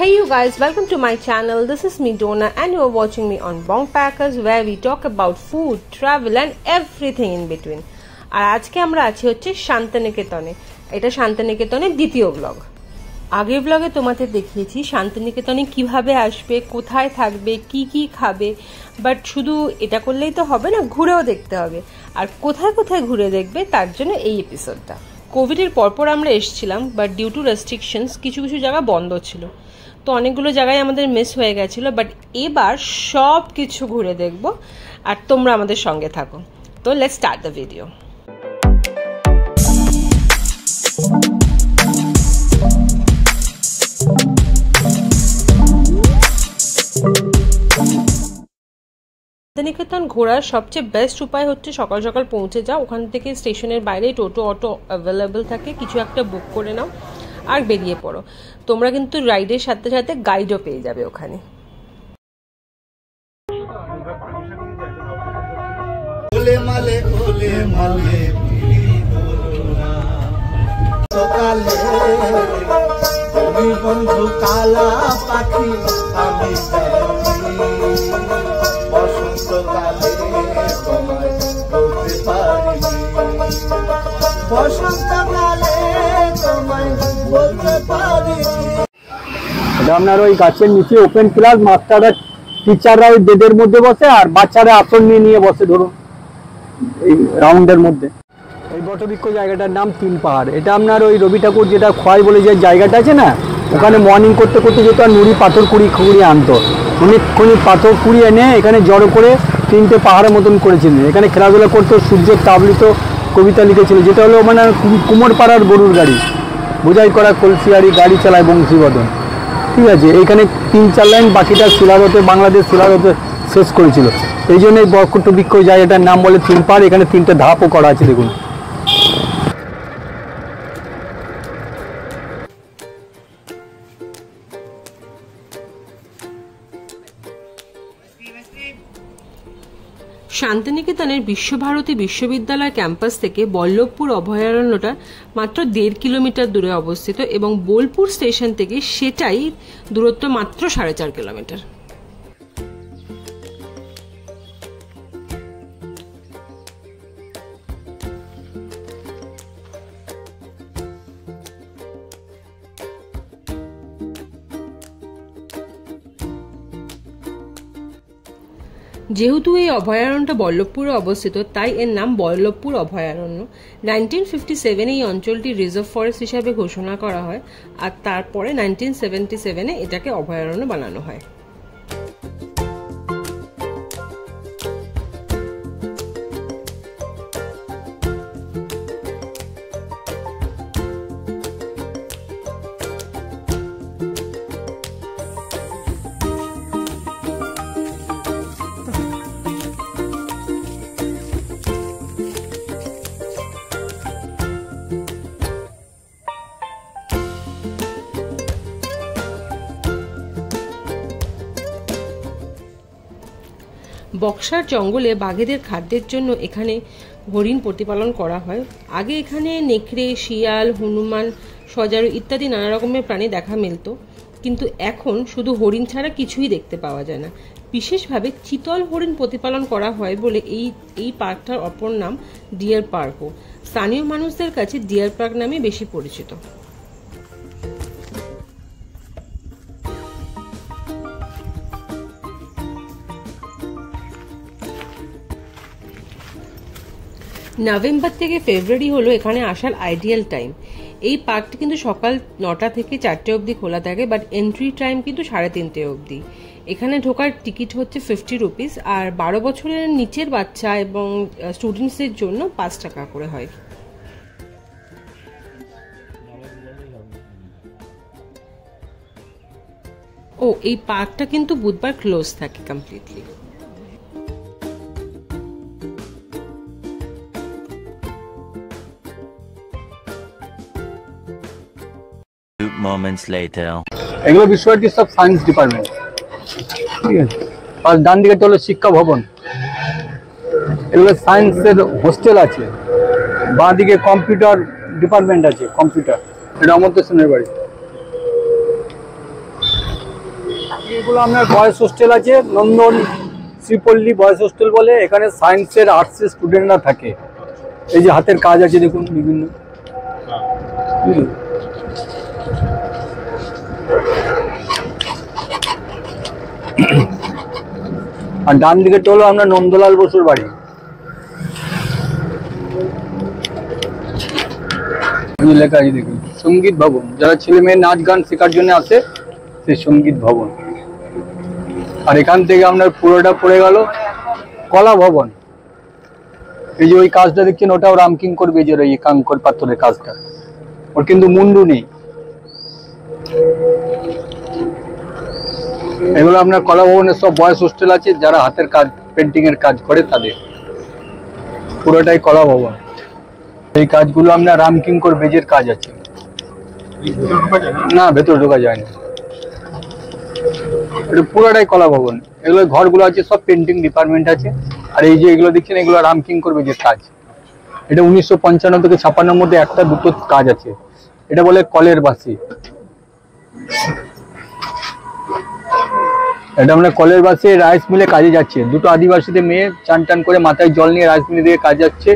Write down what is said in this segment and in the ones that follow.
Hey you guys, welcome to my channel. This is me Donna and you are watching me on Bong Packers where we talk about food, travel and everything in between. আর আজকে আমরা আছি হচ্ছে শান্তিনিকেতনে। এটা শান্তিনিকেতনের দ্বিতীয় blog আগের ব্লগে তোমাদের দেখিয়েছি শান্তিনিকেতনে কীভাবে আসবে কোথায় থাকবে কি কি খাবে বাট শুধু এটা করলেই তো হবে না ঘুরেও দেখতে হবে। আর কোথায় কোথায় ঘুরে দেখবে তার জন্য এই এপিসোডটা কোভিডের পরপর আমরা এসেছিলাম বাট ডিউ টু রেস্ট্রিকশনস কিছু কিছু জায়গা বন্ধ ছিল। তো অনেকগুলো জায়গায় আমাদের মিস হয়ে গেছিল বাট এবার সব কিছু ঘুরে দেখব, আর তোমরা আমাদের সঙ্গে থাকো। তো let's start the video Santiniketan ঘোরার সবচেয়ে বেস্ট উপায় হচ্ছে সকাল সকাল পৌঁছে যাও। ওখান থেকে স্টেশনের বাইরে টোটো, অটো অ্যাভেলেবেল থাকে। কিছু একটা বুক করে নাও। আর বেরিয়ে পড়ো। তোমরা কিন্তু রাইডের সাথে সাথে গাইডও পেয়ে যাবে ওখানে। সকালে বন্ধু কালা পাখি, আমি এটা আপনার ওই গাছের নিচে ওপেন ক্লাস মাস্টাররা টিচাররা ওই বেদের মধ্যে বসে আর বাচ্চারা আসন নিয়ে নিয়ে বসে ধরুন, এই রাউন্ডের মধ্যে। এই বটবৃক্ষ জায়গাটার নাম তিন পাহাড়। এটা আপনার ওই রবি ঠাকুর যেটা খোয়াই বলে যে জায়গাটা আছে না, ওখানে মর্নিং করতে করতে যেত আর নুড়ি, পাথর, কুড়ি কুড়িয়ে আনতো অনেকক্ষণি পাথর কুড়িয়ে এনে এখানে জড়ো করে তিনটে পাহাড়ের মতন করেছিলেন এখানে খেলাধুলা করতো, সূর্যের তাবলিত কবিতা লিখেছিল, যেটা হলো মানে কুমোর পাড়ার গরুর গাড়ি। বোঝাই করা কলসিয়ারি গাড়ি চালায় বংশীবদন। ঠিক আছে এখানে তিন চার লাইন বাকিটা শিলারতে বাংলাদেশ শিলারতে শেষ করেছিল। এই জন্য এই বক্ষ বৃক্ষ জায়গাটার নাম বলে তিন পার এখানে তিনটে ধাপও করা আছে, দেখুন। শান্তিনিকেতনের বিশ্বভারতী বিশ্ববিদ্যালয় ক্যাম্পাস থেকে বল্লভপুর অভয়ারণ্যটা মাত্র দেড় কিলোমিটার দূরে অবস্থিত এবং বোলপুর স্টেশন থেকে সেটাই দূরত্ব মাত্র সাড়ে চার কিলোমিটার। যেহেতু এই অভয়ারণ্যটা বল্লভপুরে অবস্থিত, তাই এর নাম বল্লভপুর অভয়ারণ্য। নাইনটিন ফিফটি সেভেনে এই অঞ্চলটি রিজার্ভ ফরেস্ট হিসাবে ঘোষণা করা হয়, আর তারপরে নাইনটিন সেভেন্টি সেভেনে এটাকে অভয়ারণ্য বানানো হয়। বক্সার জঙ্গলে বাঘেদের খাদ্যের জন্য এখানে হরিণ প্রতিপালন করা হয়। আগে এখানে নেকড়ে, শিয়াল, হনুমান, সজারু ইত্যাদি নানা রকমের প্রাণী দেখা মিলত। কিন্তু এখন শুধু হরিণ ছাড়া কিছুই দেখতে পাওয়া যায় না। বিশেষভাবে চিতল হরিণ প্রতিপালন করা হয় বলে এই এই পার্কটার অপর নাম ডিয়ার পার্কও। স্থানীয় মানুষদের কাছে ডিয়ার পার্ক নামে বেশি পরিচিত। নভেম্বর থেকে ফেব্রুয়ারি হলো এখানে আসার আইডিয়াল টাইম এই পার্কটি কিন্তু সকাল নটা থেকে চারটে অবধি খোলা থাকে বাট এন্ট্রি টাইম কিন্তু সাড়ে তিনটে অবধি। এখানে ঢোকার টিকিট হচ্ছে ফিফটি রুপিস আর বারো বছরের নিচের বাচ্চা এবং স্টুডেন্টসদের জন্য পাঁচ টাকা করে হয়। ও, এই পার্কটা কিন্তু বুধবার ক্লোজ থাকে কমপ্লিটলি moments later. এগুলো বিশ্বভারতীর সব সায়েন্স ডিপার্টমেন্ট ঠিক আছে। আর ডান দিকে হলো শিক্ষা ভবন। এগুলো সায়েন্সের হোস্টেল আছে। বাঁ দিকে কম্পিউটার ডিপার্টমেন্ট আছে কম্পিউটার এটা অমর্ত্য সেনের বাড়ি। এইগুলো আপনার বয়েজ হোস্টেল আছে নন্দন শ্রীপল্লী বয়েজ হোস্টেল বলে। এখানে সায়েন্সের আর্টসের স্টুডেন্টরা থাকে। এই যে হাতের কাজ আছে দেখুন বিভিন্ন। হুম। আর ডান দিকেরটা হলো আপনার নন্দলাল বসুর বাড়ি। লেখা আছে, দেখুন, সংগীত ভবন। যারা ছেলে মেয়ে নাচ, গান শেখার জন্য আসে, সেই সংগীত ভবন। আর এখান থেকে আপনার পুরোটা পড়ে গেল কলা ভবন। এই যে ওই কাজটা দেখছেন, ওটাও করবে যে ওই কাঙ্কর পাথরের কাজটা। ওর কিন্তু মুন্ডু নেই। এগুলো আপনার কলা ভবনের সব বয়স হোস্টেল আছে, যারা হাতের কাজ পেন্টিং এর কাজ করে তাদের। পুরোটাই কলা ভবন এই কাজগুলো আপনার রামকিঙ্কর বেজের কাজ আছে। না, ভেতরে ঢোকা যায় না এটা পুরোটাই কলা ভবন এগুলো ঘরগুলো আছে, সব পেন্টিং ডিপার্টমেন্ট আছে। আর এই যে এগুলো দেখছেন, এগুলো রামকিঙ্কর বেজের কাজ। এটা উনিশশো পঞ্চান্ন থেকে ছাপান্নর মধ্যে একটা দুটো কাজ আছে। এটা বলে কলের বাসি। এটা আমরা কলের বাসে রাইস মিলে কাজে যাচ্ছে। দুটো আদিবাসীদের মেয়ে চান টান করে মাথায় জল নিয়ে রাইস মিলে দিয়ে কাজ যাচ্ছে।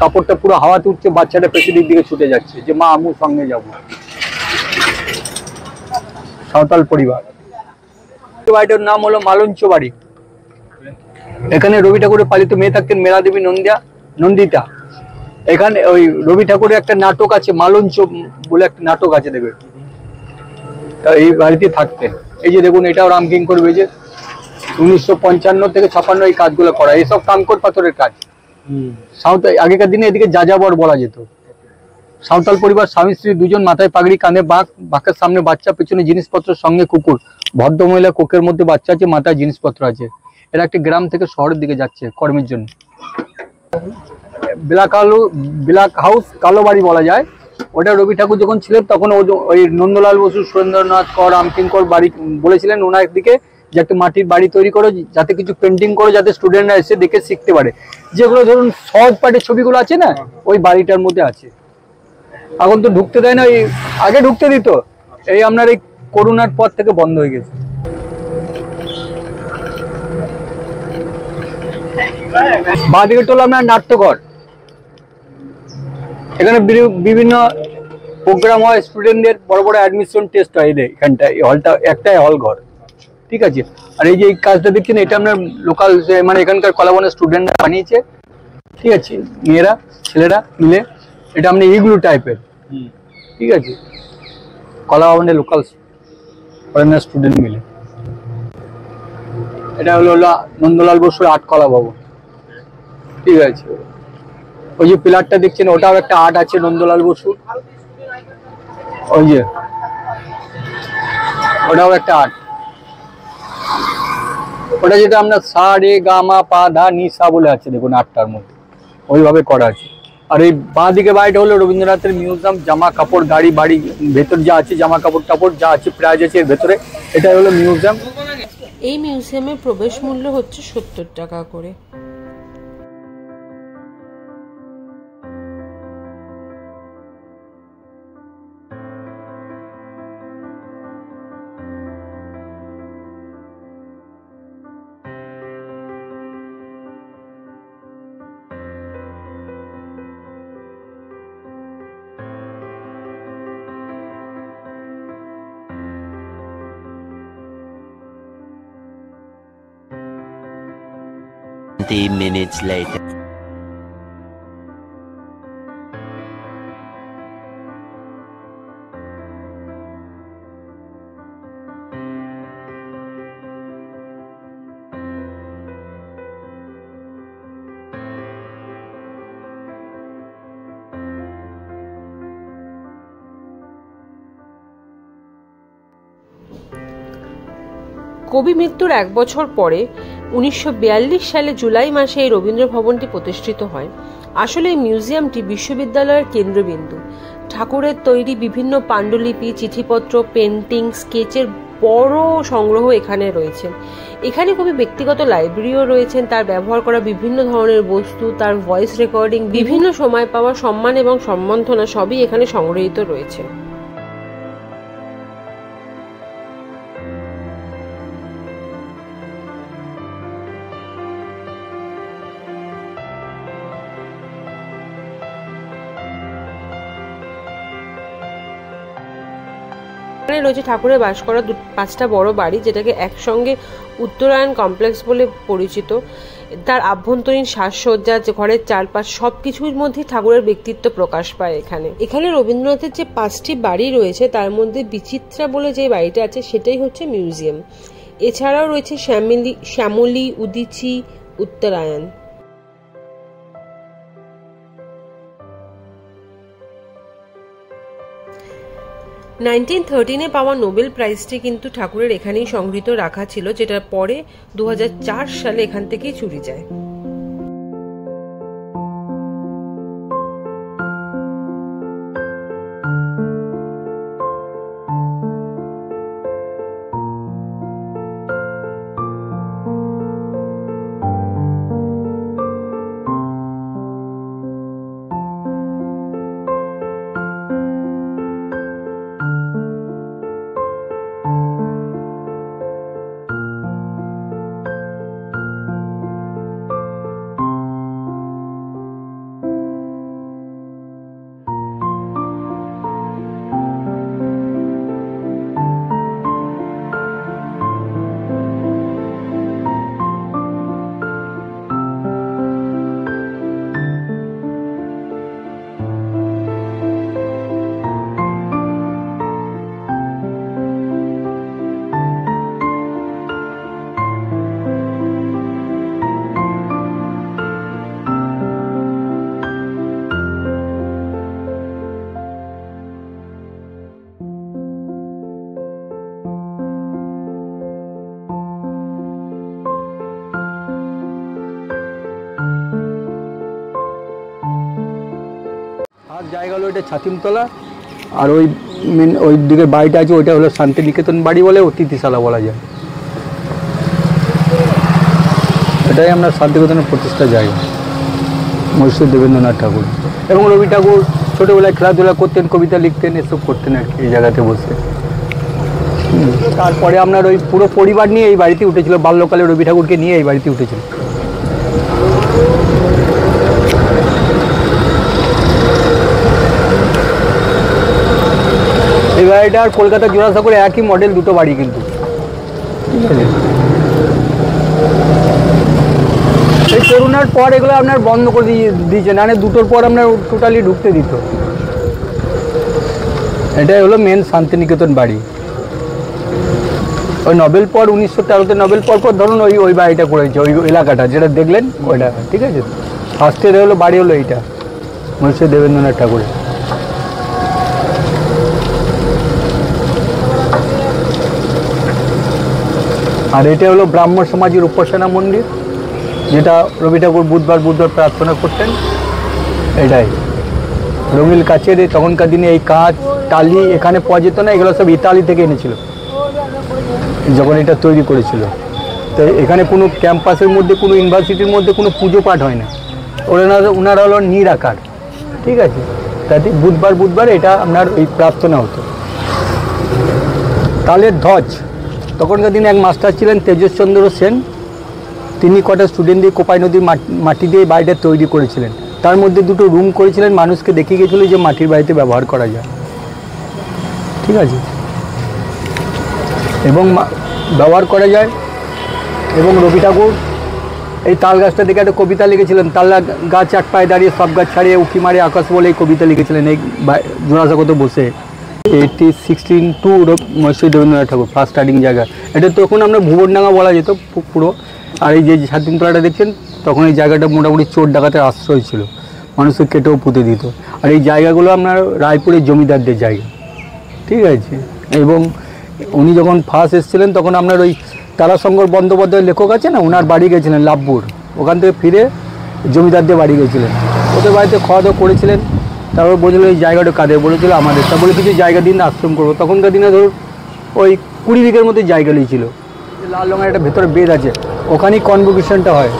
কাপড়টা পুরো হাওয়া তুলছে বাচ্চাটা পেছনের দিকে ছুটে যাচ্ছে। যে মা আমু সঙ্গে যাব। সাঁওতাল পরিবার। বাড়িটার নাম হলো মালঞ্চ বাড়ি। এখানে রবি ঠাকুরের পালিত মেয়ে থাকতেন মেলা দেবী নন্দিয়া, নন্দিতা। এখানে ওই রবি ঠাকুরের একটা নাটক আছে, মালঞ্চ বলে একটা নাটক আছে দেখবে। তা এই বাড়িতে থাকতেন এই যে দেখুন এটাও রামকিঙ্কর বেজে। উনিশশো পঞ্চান্ন থেকে ছাপান্ন এই কাজগুলো করা। এসব কামকর পাথরের কাজ। সাউথ আগেকার দিনে এদিকে যাযাবর বলা যেত। সাঁওতাল পরিবার স্বামী স্ত্রী দুজন মাথায় পাগড়ি কানে বাঘ বাঘের সামনে বাচ্চা পেছনে জিনিসপত্র সঙ্গে কুকুর। ভদ্রমহিলা কোকের মধ্যে বাচ্চা আছে মাথায় জিনিসপত্র আছে। এরা একটি গ্রাম থেকে শহরের দিকে যাচ্ছে কর্মের জন্য। ব্ল্যাক আলু ব্ল্যাক হাউস কালো বাড়ি বলা যায়। ওটা রবি ঠাকুর যখন ছিলেন, তখন ওই নন্দলাল বসু, সুরেন্দ্রনাথ কর, রামকিঙ্কর বাড়ি বলেছিলেন ওনার দিকে যে একটা মাটির বাড়ি তৈরি করো, যাতে কিছু পেন্টিং করো, যাতে স্টুডেন্টরা এসে দেখে শিখতে পারে। যেগুলো ধরুন সহজ পাঠের ছবিগুলো আছে না, ওই বাড়িটার মধ্যে আছে। এখন তো ঢুকতে দেয় না এই আগে ঢুকতে দিত। এই আপনার এই করোনার পর থেকে বন্ধ হয়ে গেছে। বাঁদিকে হলো আপনার নাট্যঘর। এখানে বিভিন্ন প্রোগ্রাম হয় স্টুডেন্টদের বড় বড় অ্যাডমিশন টেস্ট হয় এদের এখানটা এই হলটা একটাই হল ঘর, ঠিক আছে? আর এই যে এই কাজটা দেখছেন, এটা আপনার লোকাল মানে এখানকার কলাবনের স্টুডেন্টরা বানিয়েছে, ঠিক আছে? মেয়েরা, ছেলেরা মিলে, এটা আপনি ইগলু টাইপের ঠিক আছে? কলা ভবনের লোকাল ফরেনার স্টুডেন্ট মিলে। এটা হলো হলো নন্দলাল বসুর আট কলা ভবন, ঠিক আছে? ওই যে পিলারটা দেখছেন, ওটাও একটা আর্ট আছে, নন্দলাল বসু। ওই যে, ওটাও একটা আর্ট। ওটা যেটা আমরা সা রে গা মা পা ধা নিশা বলে আছে, দেখুন আটটার মধ্যে। ওইভাবে করা আছে। আর এই বাঁ দিকে বাড়িটা হলো রবীন্দ্রনাথের মিউজিয়াম, জামা কাপড়, গাড়ি, বাড়ি, ভেতর যা আছে, জামা কাপড় টাপড় যা আছে, প্রাইজ আছে এর ভেতরে। এটাই হলো মিউজিয়াম। এই মিউজিয়ামের প্রবেশ মূল্য হচ্ছে সত্তর টাকা করে। Twenty minutes later. কবি মৃত্যুর এক বছর পরে উনিশশো বিয়াল্লিশ সালে জুলাই মাসে এই রবীন্দ্র ভবনটি প্রতিষ্ঠিত হয়। আসলে এই মিউজিয়ামটি বিশ্ববিদ্যালয়ের কেন্দ্রবিন্দু। ঠাকুরের তৈরি বিভিন্ন পাণ্ডুলিপি, চিঠিপত্র, পেন্টিং, স্কেচের বড় সংগ্রহ এখানে রয়েছে। এখানে কবি ব্যক্তিগত লাইব্রেরিও রয়েছেন। তার ব্যবহার করা বিভিন্ন ধরনের বস্তু, তার ভয়েস রেকর্ডিং বিভিন্ন সময় পাওয়া সম্মান এবং সম্বর্ধনা সবই এখানে সংগৃহীত রয়েছে। এখানে রয়েছে ঠাকুরের বাস করা দু পাঁচটা বড় বাড়ি, যেটাকে একসঙ্গে উত্তরায়ণ কমপ্লেক্স বলে পরিচিত। তার আভ্যন্তরীণ সাজসজ্জা, যে ঘরের চারপাশ সব কিছুর মধ্যে ঠাকুরের ব্যক্তিত্ব প্রকাশ পায় এখানে। এখানে রবীন্দ্রনাথের যে পাঁচটি বাড়ি রয়েছে, তার মধ্যে বিচিত্রা বলে যে বাড়িটা আছে, সেটাই হচ্ছে মিউজিয়াম। এছাড়াও রয়েছে শ্যামিলি শ্যামলী, উদিচি, উত্তরায়ণ। নাইনটিন থার্টিনে পাওয়া নোবেল প্রাইজটি কিন্তু ঠাকুরের এখানেই সংগৃহীত রাখা ছিল, যেটা পরে দু হাজার চার সালে এখান থেকেই চুরি যায়। এটা ছাতিমতলা আর ওই মেন, ওই দিকে বাড়িটা আছে, ওইটা হলো শান্তিনিকেতন বাড়ি বলে অতিথিশালা বলা যায়। এটাই আমরা শান্তিনিকেতনের প্রতিষ্ঠা জায়গা। মহীশূর দেবেন্দ্রনাথ ঠাকুর। এবং রবি ঠাকুর ছোটোবেলায় খেলাধুলা করতেন, কবিতা লিখতেন, এসব করতেন আর কি এই জায়গাতে বসে। তারপরে আপনার ওই পুরো পরিবার নিয়ে এই বাড়িতে উঠেছিল, বাল্যকালে রবি ঠাকুরকে নিয়ে এই বাড়িতে উঠেছিল। বাড়িটা আর কলকাতা জোড়াসাঁকোরে একই মডেল দুটো বাড়ি কিন্তু। এই করোনার পর এগুলো আপনার বন্ধ করে দিয়ে দিয়েছে না দুটোর পর আপনার টোটালি ঢুকতে দিত। এটাই হলো মেন শান্তিনিকেতন বাড়ি। ওই নবেল পর উনিশশো তেরোতে নবেল পর পর ধরুন ওই ওই বাড়িটা করেছে, ওই এলাকাটা যেটা দেখলেন, ওইটা, ঠিক আছে? ফার্স্টের হলো, বাড়ি হলো এইটা। মহর্ষি দেবেন্দ্রনাথ ঠাকুরের। আর এটা হলো ব্রাহ্ম সমাজের উপাসনা মন্দির, যেটা রবি ঠাকুর বুধবার বুধবার প্রার্থনা করতেন। এটাই। রঙিল কাচের তখনকার দিনে এই কাঁচ, টালি এখানে পাওয়া যেত না, এগুলো সব ইতালি থেকে এনেছিল। যখন এটা তৈরি করেছিল। তো এখানে কোনো ক্যাম্পাসের মধ্যে, কোনো ইউনিভার্সিটির মধ্যে কোনো পুজো পাঠ হয় না। ওনারা ওনারা হলো নিরাকার ঠিক আছে? তাতে বুধবার বুধবার এটা আপনার ওই প্রার্থনা হতো। তালের ধ্বজ। তখনকার দিনে এক মাস্টার ছিলেন তেজসচন্দ্র সেন। তিনি কটা স্টুডেন্ট দিয়ে কোপাই নদীর মাট- দিয়ে বাড়িটা তৈরি করেছিলেন। তার মধ্যে দুটো রুম করেছিলেন। মানুষকে দেখিয়ে গেছিল যে মাটির বাড়িতে ব্যবহার করা যায়। ঠিক আছে? এবং ব্যবহার করা যায়। এবং রবি ঠাকুর, এই তাল গাছটা দেখে একটা কবিতা লিখেছিলেন। তাল গাছ এক পায়ে দাঁড়িয়ে সব গাছ ছাড়িয়ে উঁকি মারে আকাশ বলে এই কবিতা লিখেছিলেন। এই জোড়াসাঁকোতে বসে। Eighty sixteen two Maharshi Debendranath Thakur first starting জায়গা। এটা তখন আমরা ভুবনডাঙ্গা বলা যেত পুরো। আর এই যে স্বাধীনতলাটা দেখছেন, তখন এই জায়গাটা মোটামুটি চোর ডাকাতের আশ্রয় ছিল, মানুষকে কেটেও পুঁতে দিত। আর এই জায়গাগুলো আপনার রায়পুরের জমিদারদের জায়গা। ঠিক আছে? এবং উনি যখন ফার্স্ট এসেছিলেন, তখন আপনার ওই তারাশঙ্কর বন্দ্যোপাধ্যায় লেখক আছে না, ওনার বাড়ি গেছিলেন লাভপুর। ওখান থেকে ফিরে জমিদারদের বাড়ি গেছিলেন। ওদের বাড়িতে খাওয়া দাওয়া করেছিলেন। তারপর বলেছিল এই জায়গাটা কাদের? বলেছিল আমাদের। তা বলে কিছু জায়গা দিন আশ্রম করব। তখনকার দিনে ধরুন, ওই কুড়ি বিঘের মধ্যে জায়গা নিয়েছিল লাল রঙের একটা ভেতরে বেদ আছে। ওখানেই কনভোকেশনটা হয়।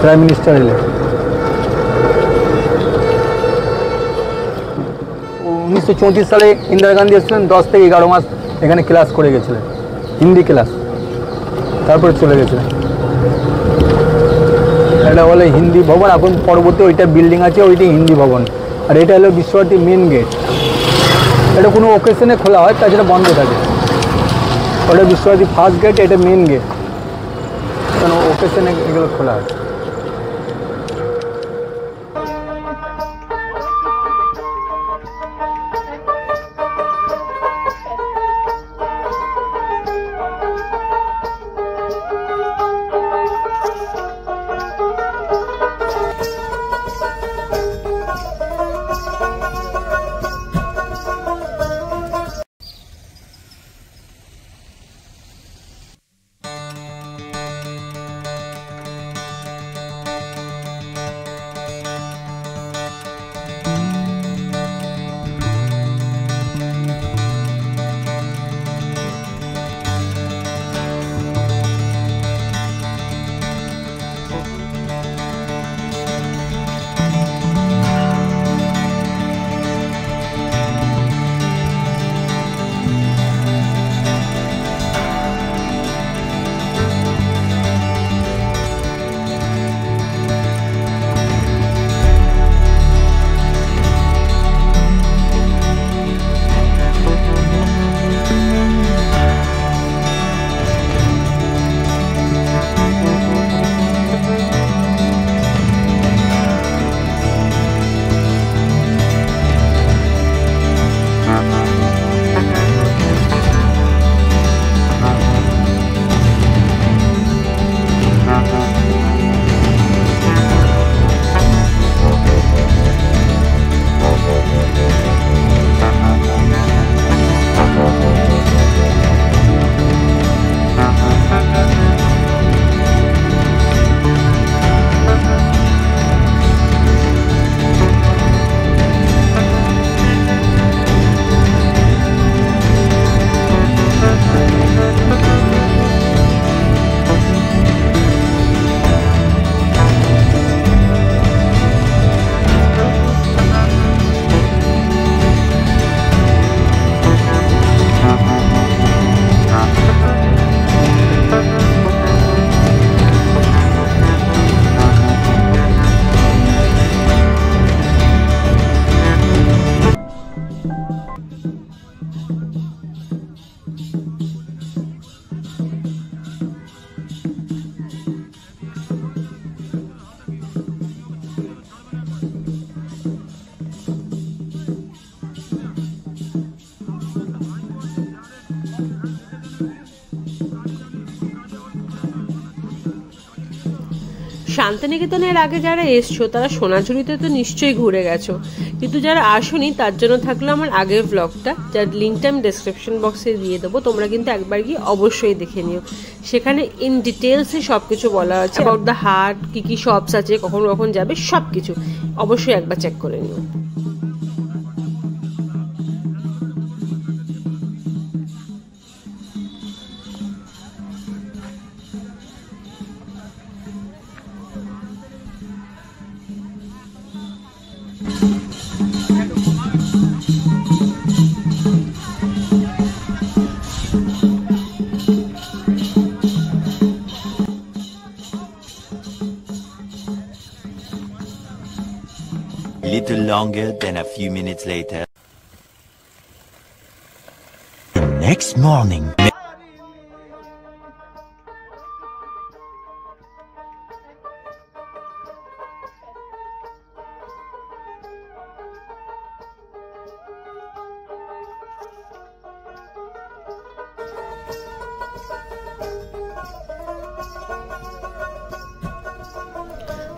প্রাইম মিনিস্টার এলে। উনিশশো চৌত্রিশ সালে ইন্দিরা গান্ধী এসেছিলেন। দশ থেকে এগারো মাস এখানে ক্লাস করে গেছিলেন। হিন্দি ক্লাস তারপরে চলে গেছিলেন। এটা হলো হিন্দি ভবন, এখন পরবর্তী ওইটা বিল্ডিং আছে, ওইটি হিন্দি ভবন। আর এটা হলো বিশ্বভারতী মেন গেট এটা কোনো ওকেশনে খোলা হয়, তাছাড়া বন্ধ থাকে। ওটা বিশ্বভারতী ফার্স্ট গেট এটা মেন গেট কোনো ওকেশনে এগুলো খোলা হয়। শান্তিনিকেতনের আগে যারা এসছো, তারা সোনাঝুরিতে তো নিশ্চয়ই ঘুরে গেছো। কিন্তু যারা আসনি, তার জন্য থাকল আমার আগের ব্লগটা যার লিঙ্কটা আমি ডেসক্রিপশন বক্সে দিয়ে দেবো। তোমরা কিন্তু একবার গিয়ে অবশ্যই দেখে নিও। সেখানে ইন ডিটেলসে সব কিছু বলা আছে অ্যাবাউট দ্য হার্ট কী কী শপস আছে, কখন কখন যাবে সব কিছু অবশ্যই একবার চেক করে নিও। Longer than a few minutes later. The next morning.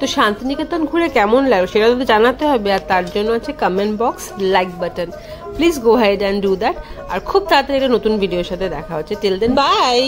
তো শান্তিনিকেতন ঘুরে কেমন লাগল সেটা তো জানাতে হবে, আর তার জন্য আছে comment box like button please go head and do that আর খুব তাড়াতাড়ি একটা নতুন ভিডিওর সাথে দেখা হচ্ছে। Till then by